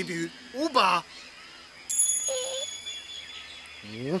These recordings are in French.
一百五吧嗯。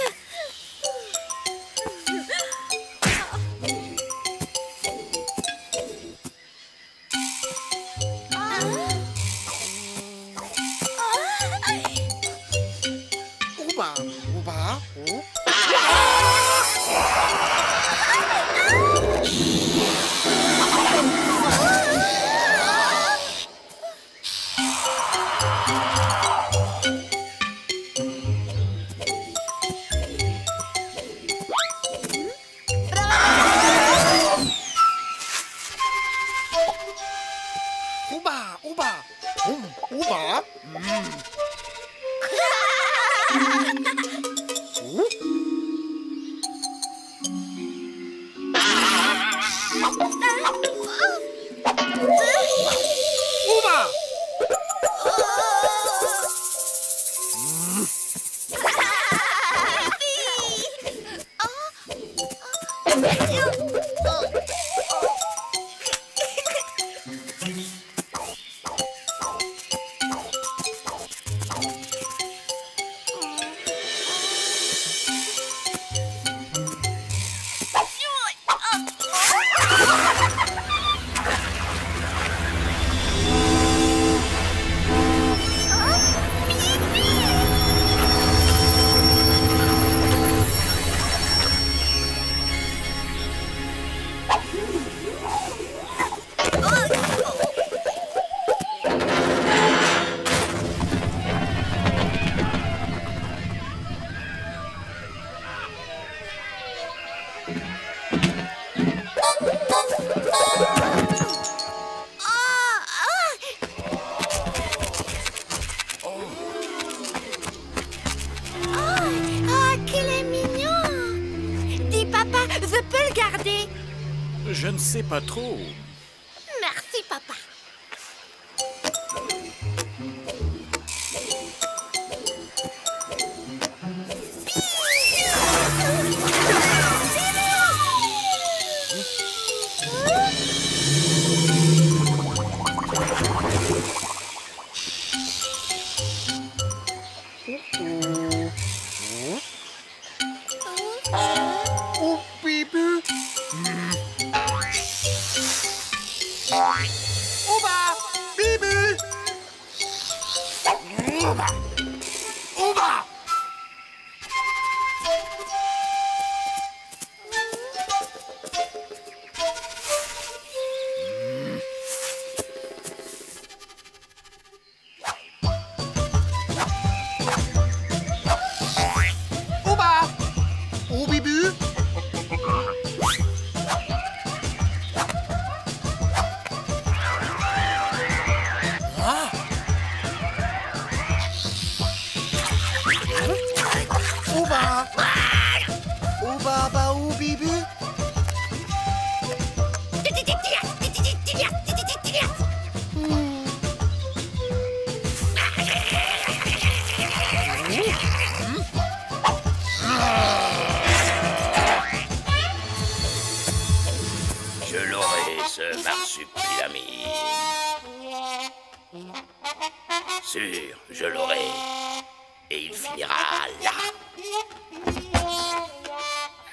et il finira là.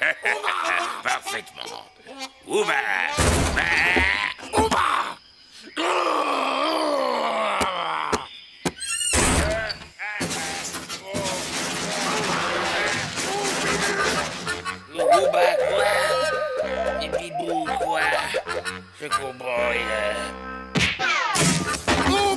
Parfaitement. Ouba Ouba Ouba quoi Et quoi Je comprends, il... Oh,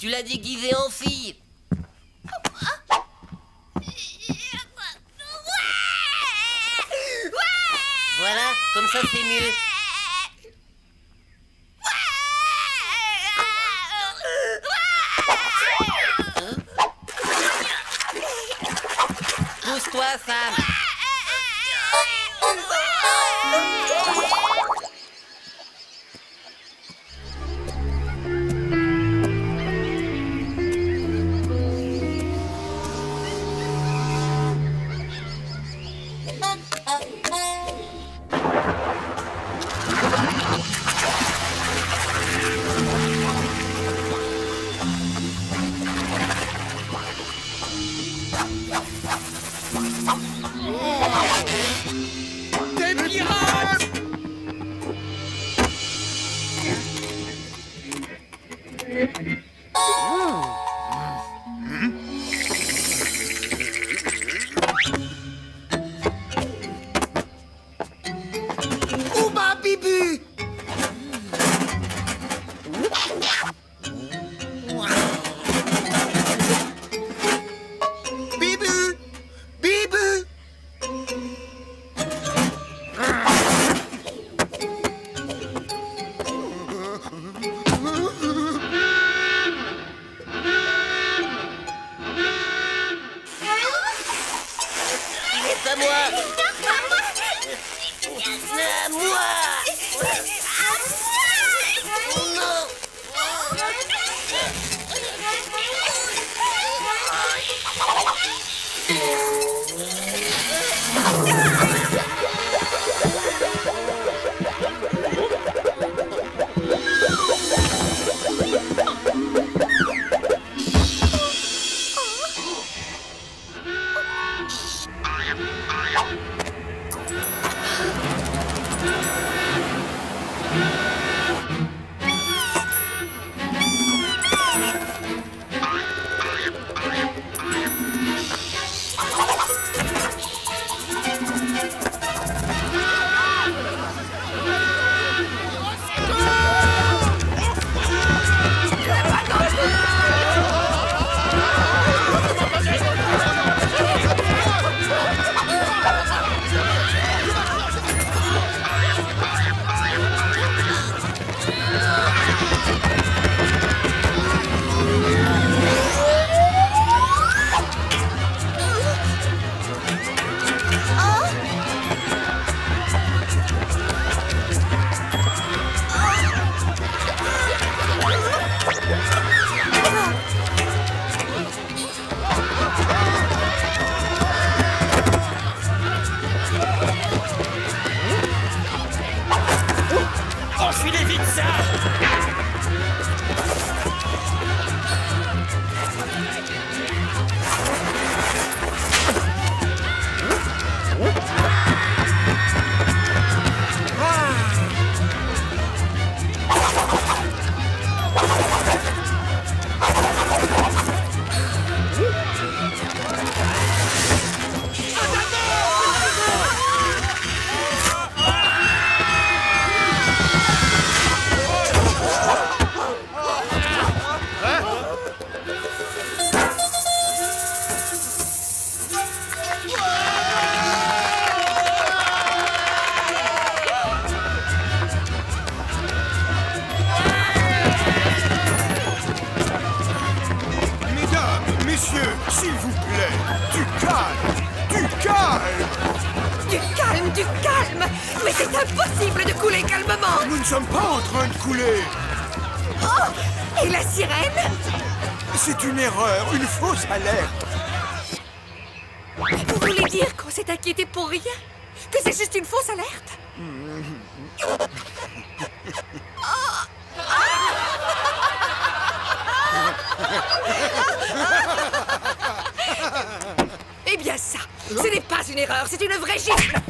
Tu l'as déguisé en fille Voilà, comme ça c'est mieux. Sommes pas en train de couler. Oh Et la sirène? C'est une erreur, une fausse alerte. Vous voulez dire qu'on s'est inquiété pour rien? Que c'est juste une fausse alerte? Eh bien ça, ce n'est pas une erreur, c'est une vraie gifle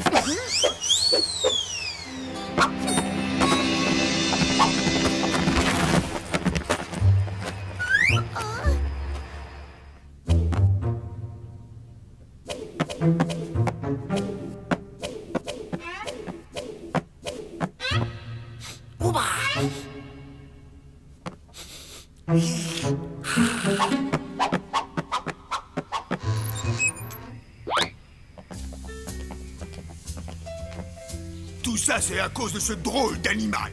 Tout ça, c'est à cause de ce drôle d'animal.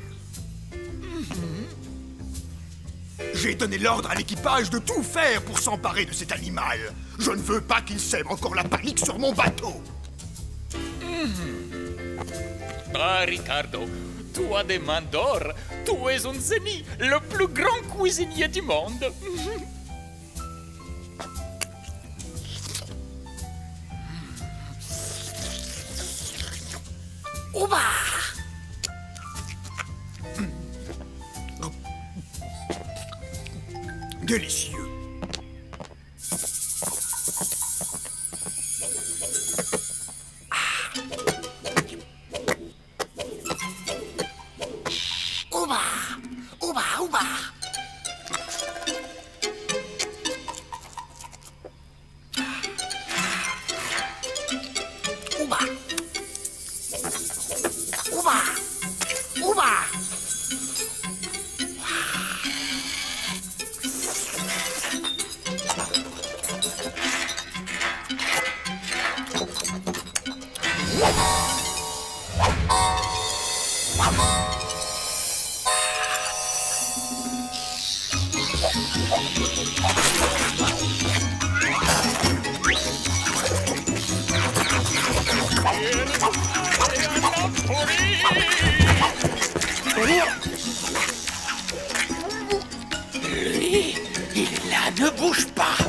J'ai donné l'ordre à l'équipage de tout faire pour s'emparer de cet animal. Je ne veux pas qu'il sème encore la panique sur mon bateau. Ah, Ricardo, toi des mains d'or, tu es un génie, le plus grand cuisinier du monde. Ouba Délicieux. Ne bouge pas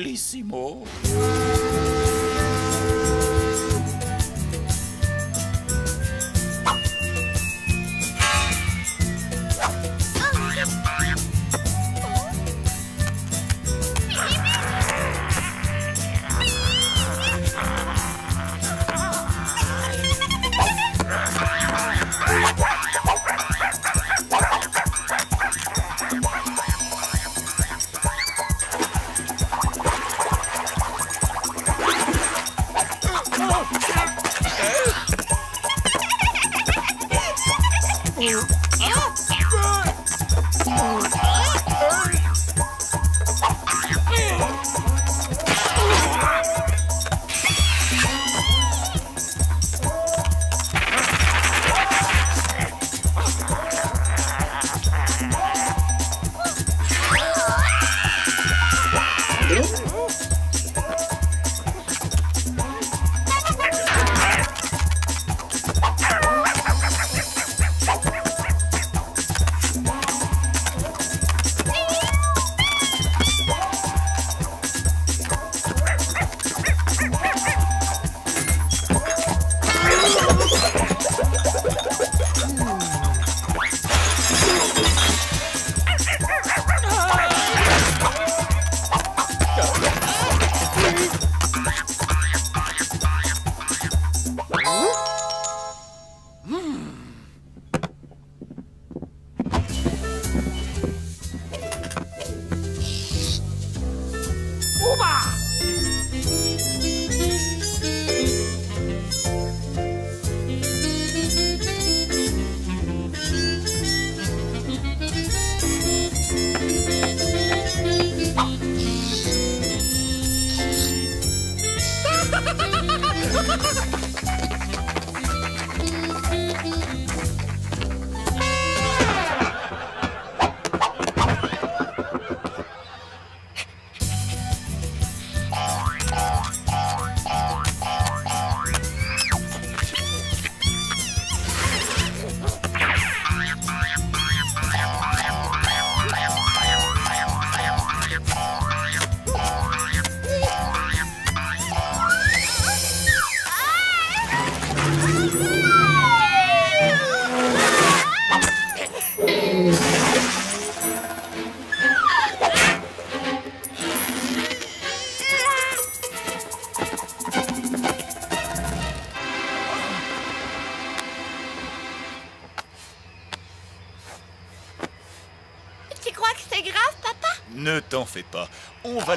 diablíssimo.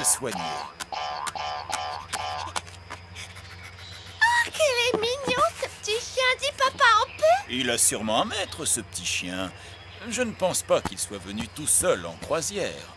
Soigner. Oh, qu'il est mignon, ce petit chien Dis, papa, on peut? Il a sûrement un maître, ce petit chien. Je ne pense pas qu'il soit venu tout seul en croisière.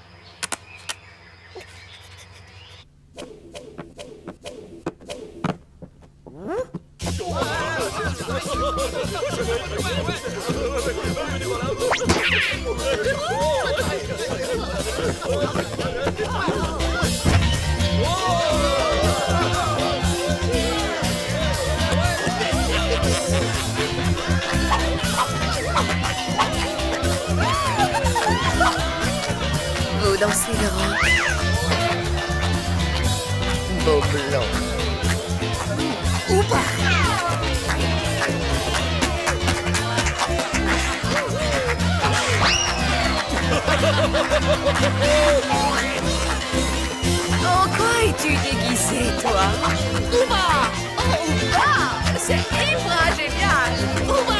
En quoi es-tu déguisé, toi? Ouba Oh, Ouba C'est hyper génial! Ouba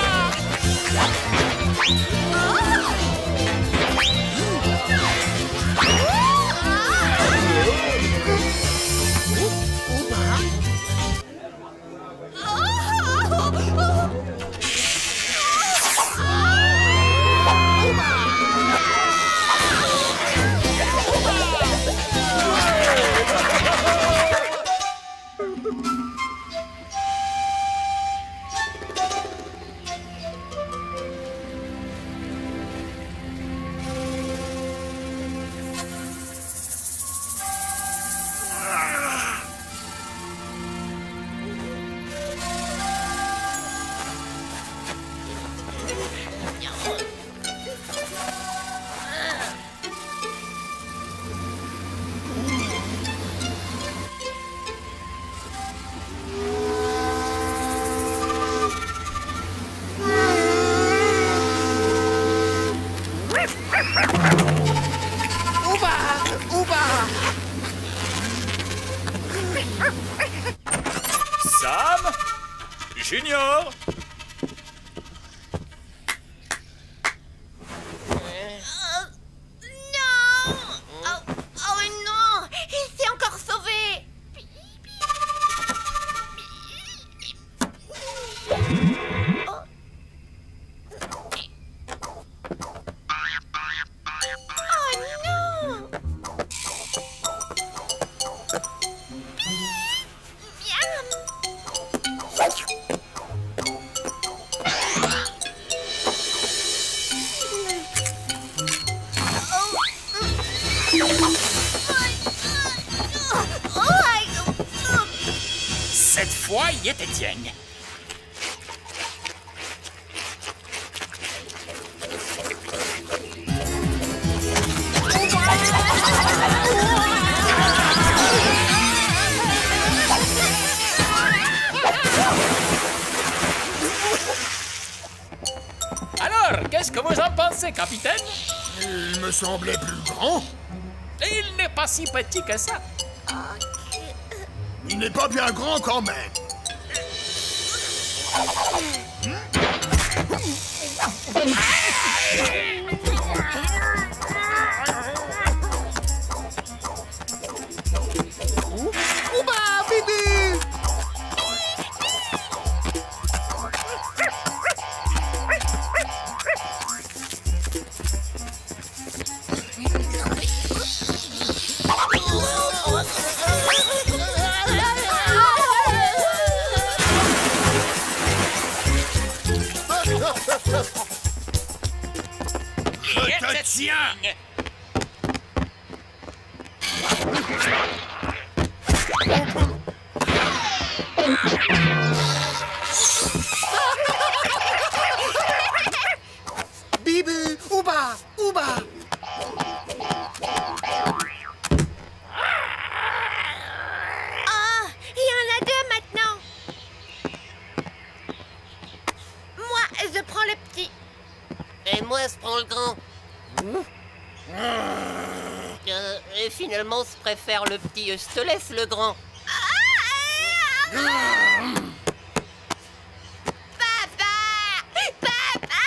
Sam Junior Cette fois, y est Étienne. Alors, qu'est-ce que vous en pensez, capitaine? Il me semblait plus grand. Il n'est pas si petit que ça. Il n'est pas bien grand quand même. Je Je prends le grand. Euh, et finalement, je préfère le petit. Je te laisse le grand. Papa Papa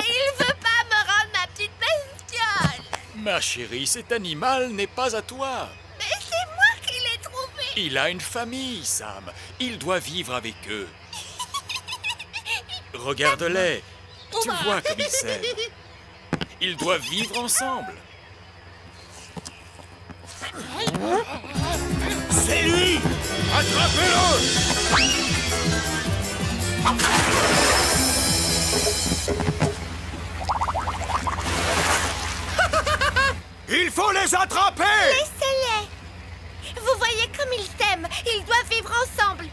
Il veut pas me rendre ma petite bestiole Ma chérie, cet animal n'est pas à toi. Mais c'est moi qui l'ai trouvé. Il a une famille, Sam. Il doit vivre avec eux. Regarde-les. Tu vois comme ils s'aiment. Ils doivent vivre ensemble. C'est lui Attrapez-le Il faut les attraper Laissez-les. Vous voyez comme ils s'aiment. Ils doivent vivre ensemble.